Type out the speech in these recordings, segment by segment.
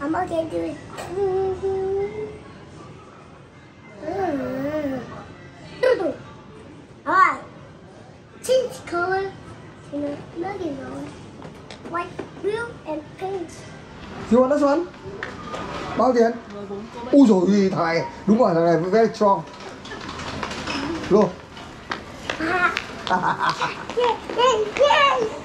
I'm okay do it. Alright. Change color. You know, nugget color. White, blue, and pink. You want this one? Bao tiền? Ui dồi ôi, thằng này, đúng rồi, thằng này very strong. Luôn. Yes, yes, yes.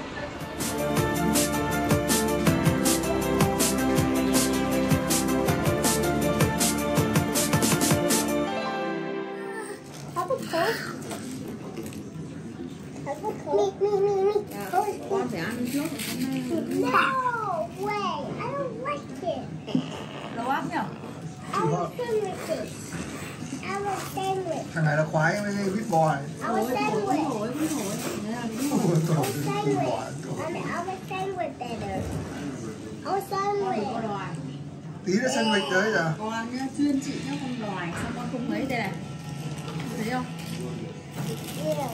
Mi mi mi mi thôi con phải ăn trước No way. I don't like it. đầu óc nhỉ I was done. I was done Thằng này nó khoái với cái vít bò này. I was done cũng with hối. Ôi, vít bò. I mean, I better. I was done Tí nữa sân vịt đấy rồi. con nhá chuyên chị nhá không đòi Sao con không lấy đây này thấy không Yeah.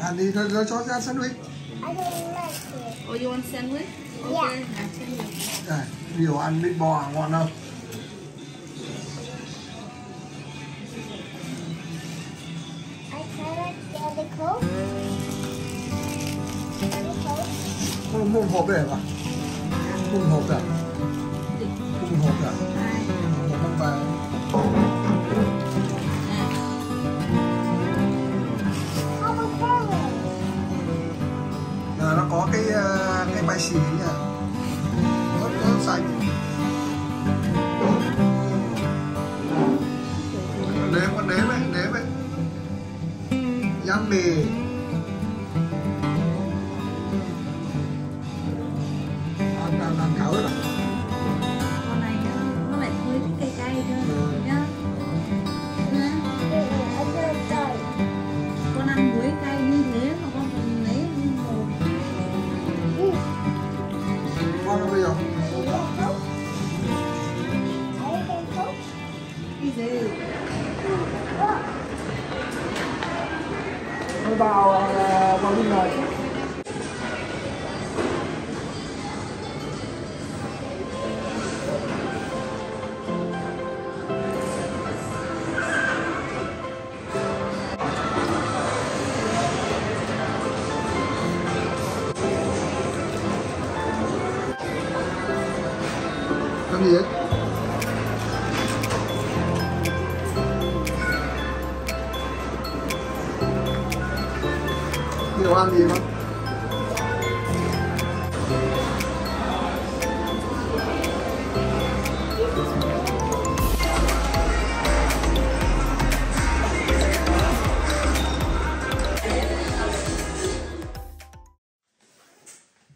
Ăn đi, cho, cho, cho ăn sandwich. I don't like it. oh you want sandwich ok Yeah. sandwich Này, nhiều ăn vít bò ngon không? I kind of get the coat. Get the coat. Không, không hộp để mà. Không hộp à? Không hộp à? Vào ờ, vào bên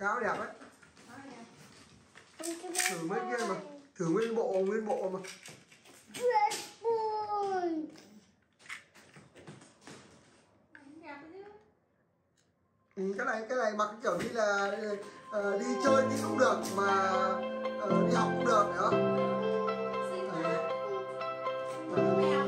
áo đẹp đấy Thử mấy kia mà Thử nguyên bộ, nguyên bộ mà ừ, Cái này, cái này mặc kiểu như là uh, đi chơi thì cũng được Mà uh, đi học cũng được nữa. Đấy.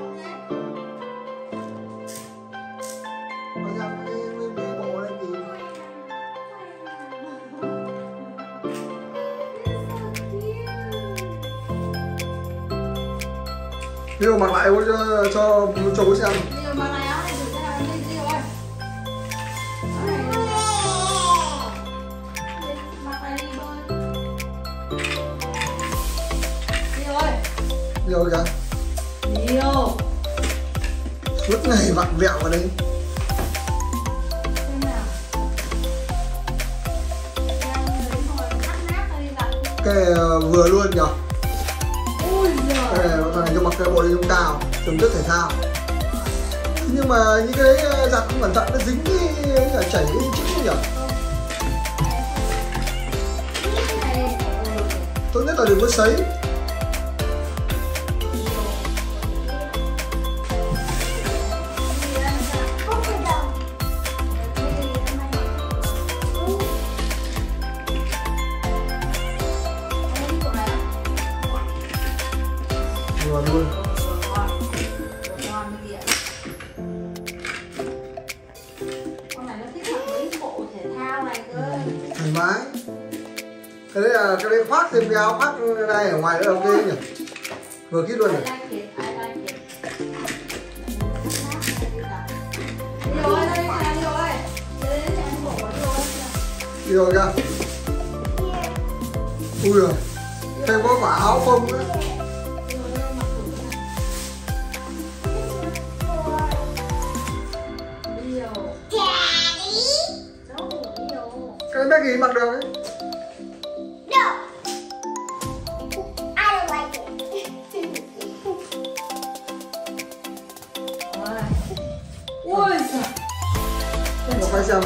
Điều mặc lại cho cho cho bố xem. Nhiều mà này áo này thử cái nào đi Diêu ơi Mặc này đi bơi Diêu ơi Nhiều kìa. Diêu Suốt ngày vặn vẹo vào đây. Ra Cái ờ, vừa luôn nhỉ cái bộ đi cao Trường thức thể thao. Nhưng mà những cái ờ, đấy giặt không cẩn thận nó dính cái là chảy cái chữ nhỉ? Tốt nhất là đừng có sấy. Vào luôn. Thoải mái. Cái đấy là cái đấy khoác thêm cái áo khoác này ở ngoài nữa ok nhỉ? Vừa khít luôn I nhỉ? Rồi, đi rồi kìa. Ui rồi thêm có quả áo phông nữa. Nó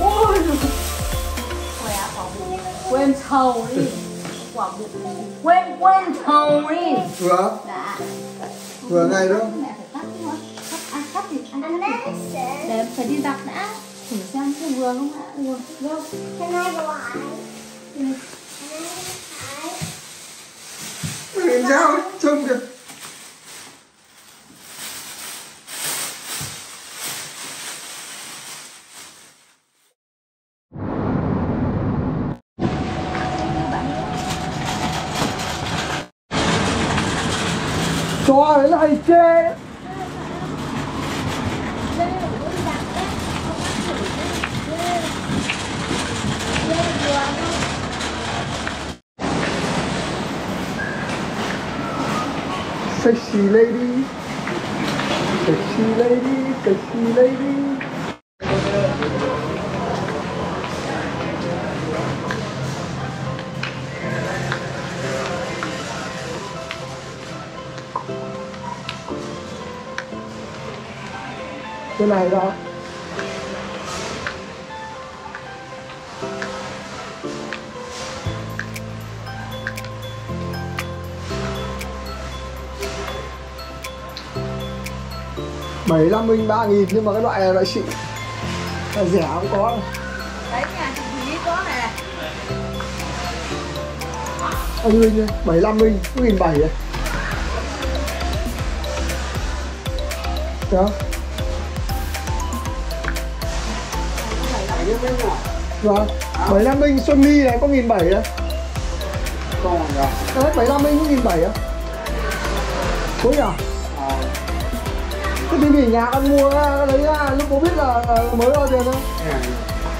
Ôi. Khỏe quả bụng. Quên thầu đi. Quả bụng. Quên quên thầu đi. vừa Dạ. vừa ngay đó Mẹ phải cắt thôi. Cắt ai cắt thì ăn cắt And thì. then it says, Để phải đi giặt đã. Thử xem có vừa không ạ? Vừa. Vô. can I go on? Ừ. Can I? Làm sao ấy, trông được. cho đấy là hay chê Sexy lady. Sexy lady Sexy lady. Cái này đó bảy năm minh ba nghìn nhưng mà cái loại này loại xịn. Loại rẻ cũng có. Đấy nhà chị Thúy có này. anh Linh đây bảy năm một nghìn bảy này đó. Vâng bảy năm minh Xuân Ly này có nghìn bảy đấy đấy bảy năm minh có nghìn bảy á đúng nhỉ cái tivi nhà con mua cái đấy á, lúc có biết là, là mới bao tiền không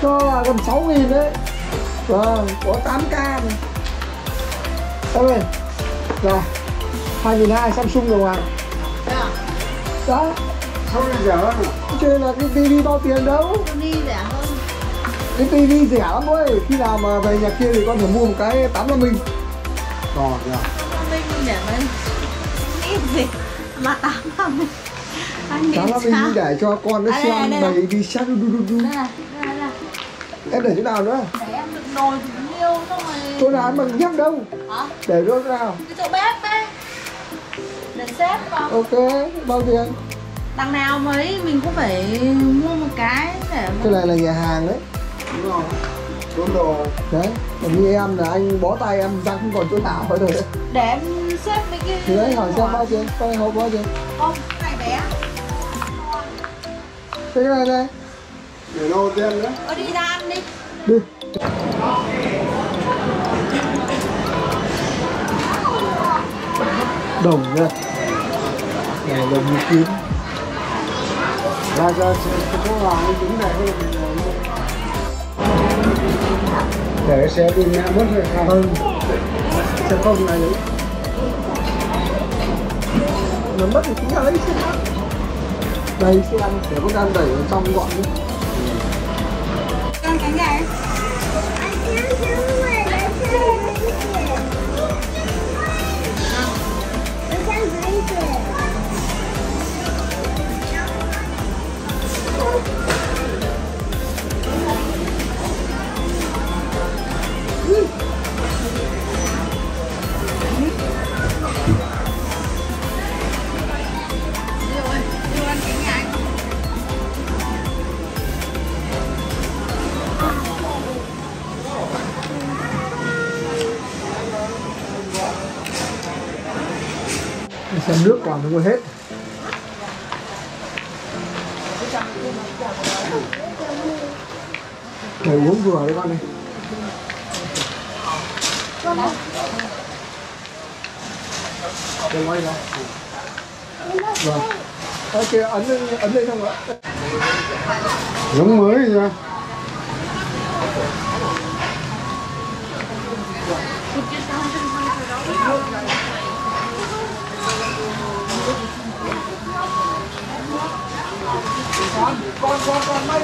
cho là gần 6 nghìn đấy. Vâng có 8 k này. Em ơi Rồi 2002 Samsung đồng hoàng Đó Không nữa. Cho nên là cái tivi bao tiền đâu? Đi rẻ hơn. Cái tivi rẻ lắm ơi. Khi nào mà về nhà kia thì con phải mua một cái 85 inch. Còn kìa. Minh để mà nghĩ gì mà tám trăm anh 85 sao? inch để cho con nó xem du du du đây là đây là Em để chỗ nào nữa? Để em đựng nồi thì nhiêu xong rồi Chỗ nào em bằng nhắc đâu. Hả? Để chỗ nào? Cái chỗ bếp đấy để xếp vào. Ok bao tiền? Đằng nào mấy mình cũng phải mua một cái để Cái này là nhà hàng đấy. Đúng rồi. Tốn đồ. Đấy Còn như em là anh bó tay em ra không còn chỗ nào hết rồi. Đấy để em xếp mấy cái Thì đấy hỏi xem bao tiền? Coi hộp bao tiền? Không Cái này đây? Để đâu tiền nữa. Ờ đi ra ăn đi. Đi. Đồng nha. Này đồng như kiếm Ra ra cái chỗ nào nó đứng này hơn. Để cái xe đi mẹ mất rồi không? Ừ Sẽ không này. Đấy Nó mất thì chính là lấy xe đây xem ăn để có ăn đẩy ở trong gọn nhé. Xem nước còn hết. Để uống vừa đấy con này đừng quay ra vâng ok ấn lên ấn lên không ạ? Giống mới nha con con con con mây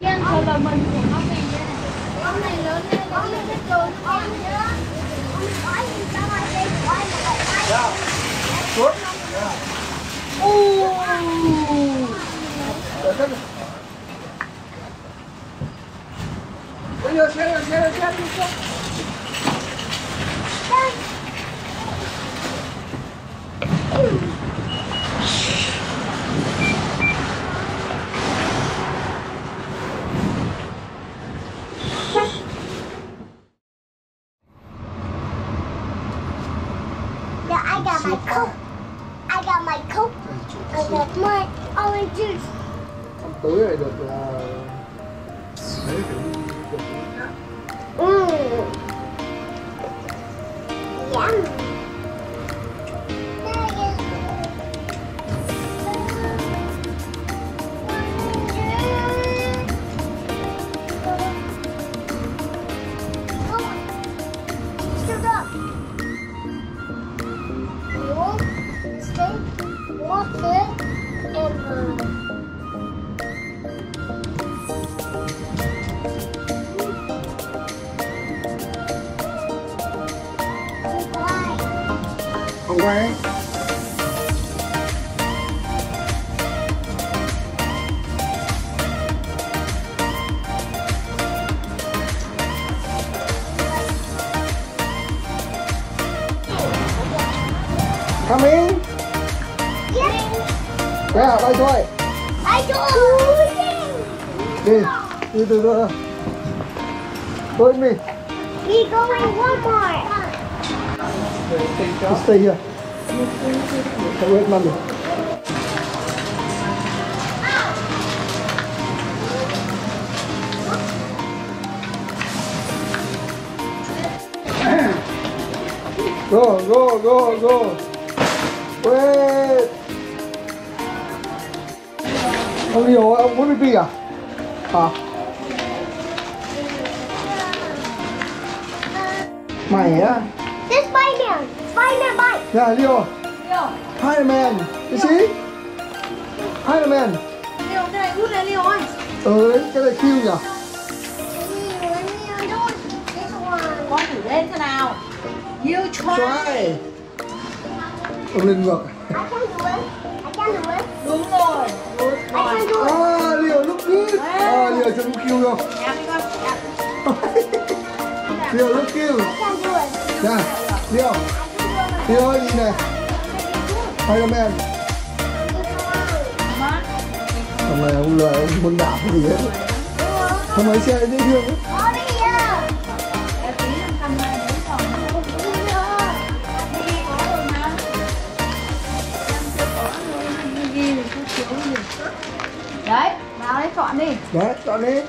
Giang thôi là mình của nó này nha con này lớn lên là đi hết rồi con nhớ. Con quái gì sao ai đây quái mà lại quái xuống Uuuu để tất bây giờ xe one. Come in. Yes. Yeah, bay thôi. I do. Đi, đi từ từ. Với mình. We going Walmart. You stay here. Don't wait, mommy. Go, go, go, go. Wait. Ông Liều, ông muốn đi à? Hả? Mày á? This Spider-Man. Spider-Man bite. Yeah, Leo. Spider-Man. You see? Spider-Man. Liêu, cái này út này Liêu ơi Ừ, cái này kêu nhỉ? Con thử lên thế nào You try Try. Ông lên ngược. It. Đúng rồi Good I boy can do it. À, Leo, look good. À, Leo, cho không? Kêu. I can do it. Nè, it. Leo ơi, nhìn này. Spider-Man. Ông này, ông lười, ông muốn đạp cái gì hết. Không mấy xe dễ thương ấy. Đấy, vào đấy chọn đi Đấy, chọn đi.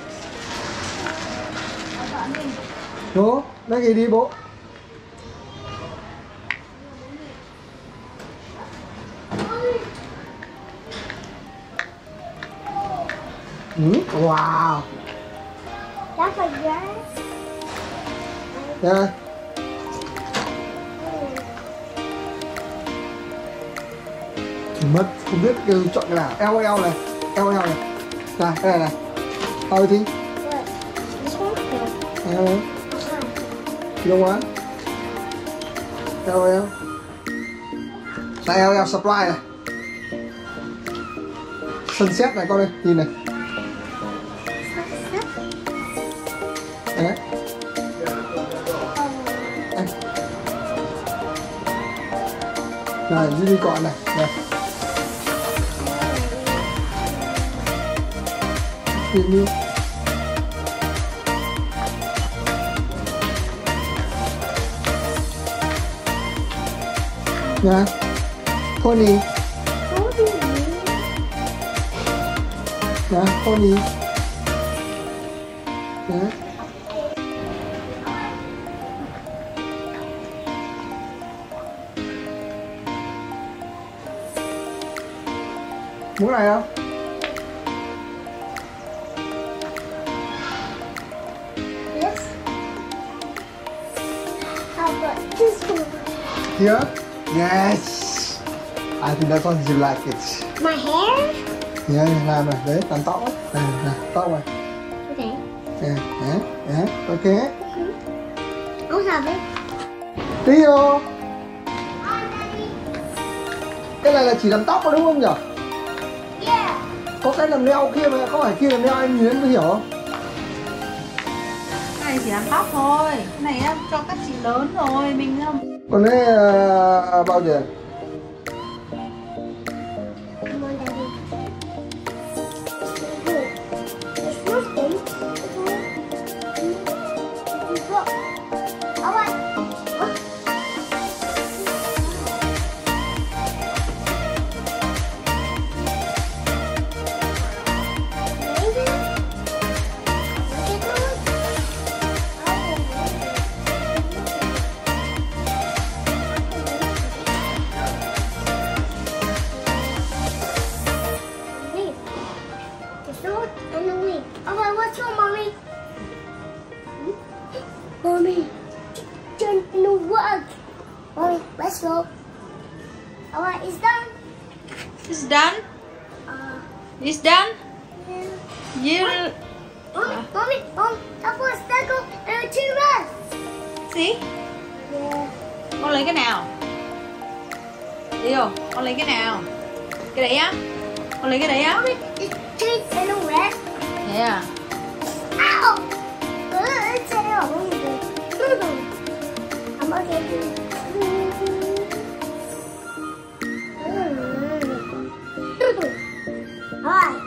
Bố, lấy gì đi bố? Ừ, wow. That's a yes. Đây. Mất, không biết kêu chọn cái nào. LL này, LL này. Này, cái này này. How you think? Good. This one's good. Uh, you don't want? Supply này. Sunset này con ơi, nhìn này. Đấy. Đây. Này, unicorn này, này. Premium. Nha. Pony. Nha, pony. Nha. Muốn này không? Here? Yes. I think that one you like it. My hair? Yeah, làm này, đấy, làm tóc ấy. Này, này, tóc này. Okay. Nè, nè, nè, ok. I'll have it. Rio. Cái này là chỉ làm tóc thôi đúng không nhỉ? Yeah. Có cái làm neo kia mà, có phải kia làm neo anh nhìn em mới hiểu không? Cái này chỉ làm tóc thôi Cái này á, cho các chị lớn rồi Mình không Còn đấy uh, bao nothing. Look. Con lấy cái nào Điều Con lấy cái nào Cái đấy á Con lấy cái đấy á Mommy, it's two and a rest. Thế à Ow!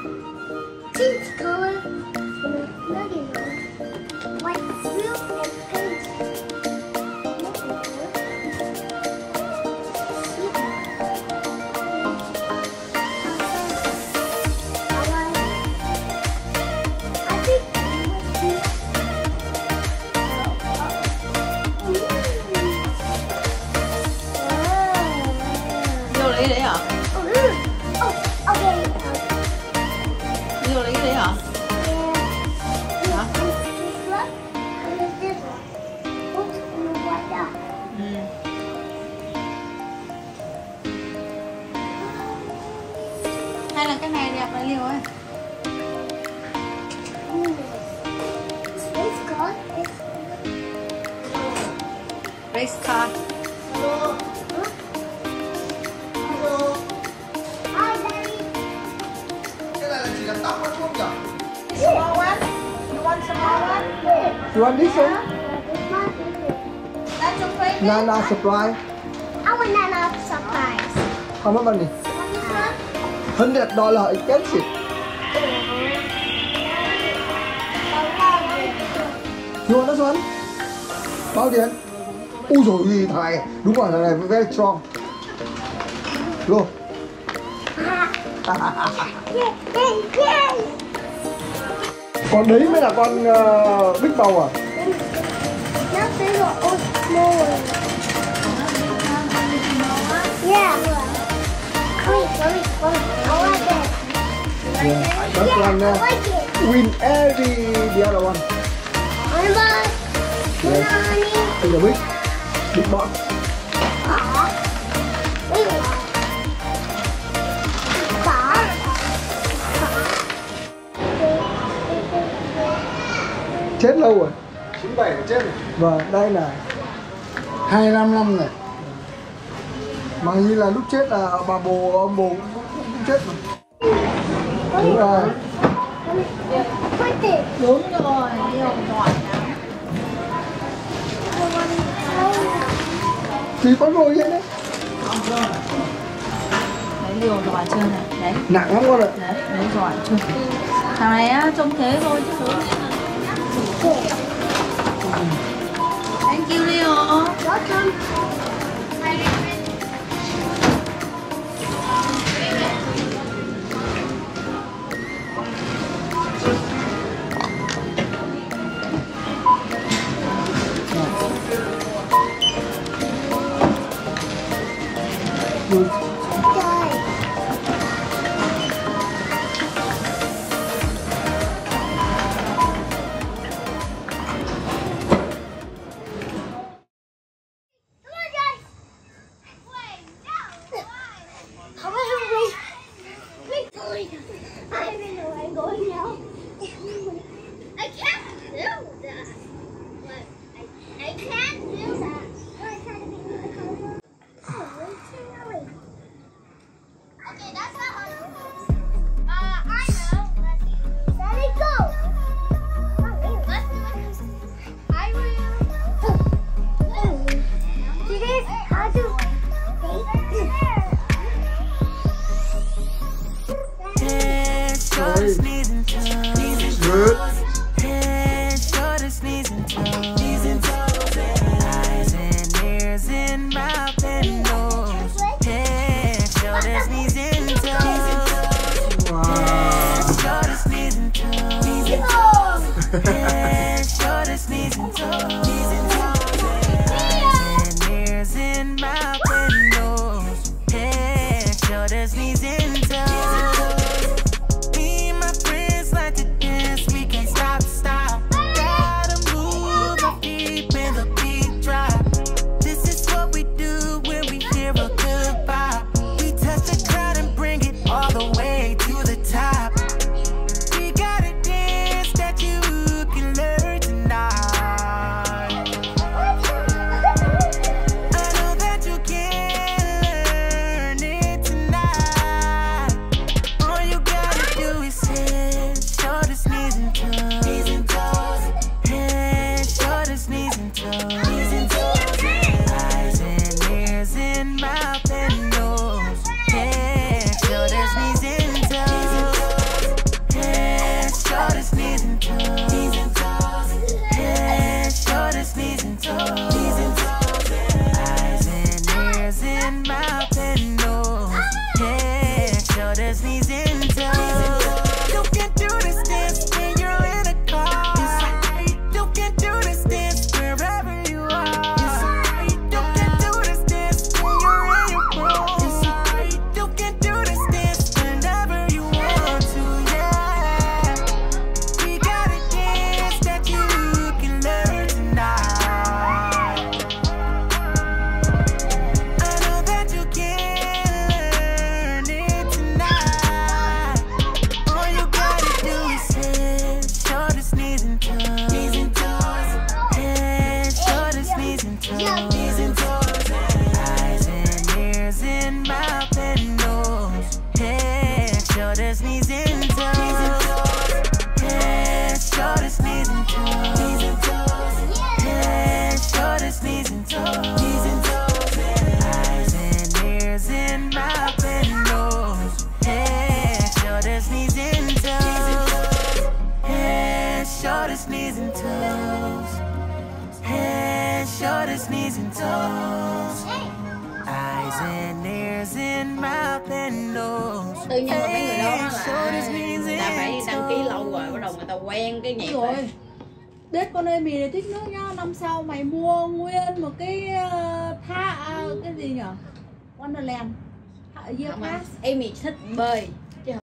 Điều lấy cái Nana supply. I want Nana surprise. How much money? Hundred dollar expensive. You want this one? Bao tiền? Ui dồi thằng này Đúng rồi thằng này very strong Luôn Con đấy mới là con uh, Big Bow à? Not big or old smaller. Yeah, first yeah, one now. Uh, win every the other one. Yes. In the big, big box. chết lâu rồi 97 chết rồi Vâng, đây là 25 năm này Mà như là lúc chết là bà bồ, ông bồ cũng chết mà đúng rồi đúng rồi nhiều giỏi lắm thì có ngồi vậy đấy không rồi đấy liều giỏi chưa này đấy nặng lắm con ạ đấy đấy giỏi chưa thằng này á trông thế thôi chứ Thank you, Leo. Welcome. toes Eyes and ears and mouth and nose. Tự nhiên mà mấy người đó là người ta phải đăng ký lâu rồi bắt đầu người ta quen cái nhịp rồi. này. Con ơi mì này thích nước nhá. Năm sau mày mua nguyên một cái uh, tha, uh, cái gì nhở? Wonderland. Year Pass. Em mì thích bơi.